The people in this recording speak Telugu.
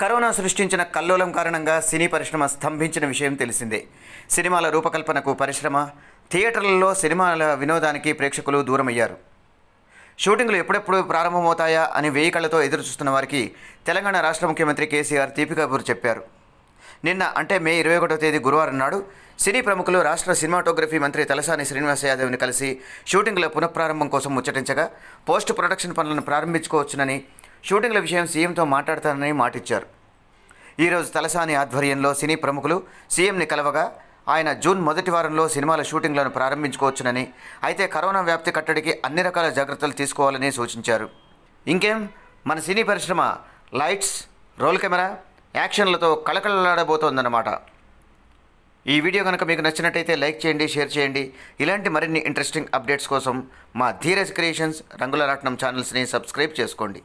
కరోనా సృష్టించిన కల్లోలం కారణంగా సినీ పరిశ్రమ స్తంభించిన విషయం తెలిసిందే. సినిమాల రూపకల్పనకు పరిశ్రమ థియేటర్లలో సినిమాల వినోదానికి ప్రేక్షకులు దూరమయ్యారు. షూటింగ్లు ఎప్పుడెప్పుడు ప్రారంభమవుతాయా అని వేయి కళ్ళతో ఎదురు చూస్తున్న వారికి తెలంగాణ రాష్ట్ర ముఖ్యమంత్రి కేసీఆర్ తీపి చెప్పారు. నిన్న అంటే మే ఇరవై ఒకటో తేదీ గురువారం నాడు సినీ ప్రముఖులు రాష్ట్ర సినిమాటోగ్రఫీ మంత్రి తలసాని శ్రీనివాస యాదవ్ని కలిసి షూటింగ్ల పునఃప్రారంభం కోసం ముచ్చటించగా పోస్ట్ ప్రొడక్షన్ పనులను ప్రారంభించుకోవచ్చునని షూటింగ్ల విషయం సీఎంతో మాట్లాడతానని మాటిచ్చారు. ఈరోజు తలసాని ఆధ్వర్యంలో సినీ ప్రముఖులు సీఎంని కలవగా ఆయన జూన్ మొదటి వారంలో సినిమాల షూటింగ్లను ప్రారంభించుకోవచ్చునని అయితే కరోనా వ్యాప్తి కట్టడికి అన్ని రకాల జాగ్రత్తలు తీసుకోవాలని సూచించారు. ఇంకేం? మన సినీ పరిశ్రమ లైట్స్ రోల్ కెమెరా యాక్షన్లతో కళకళలాడబోతోందన్నమాట. ఈ వీడియో కనుక మీకు నచ్చినట్టయితే లైక్ చేయండి షేర్ చేయండి. ఇలాంటి మరిన్ని ఇంట్రెస్టింగ్ అప్డేట్స్ కోసం మా ధీరజ్ క్రియేషన్స్ రంగుల రాట్నం ఛానల్స్ని సబ్స్క్రైబ్ చేసుకోండి.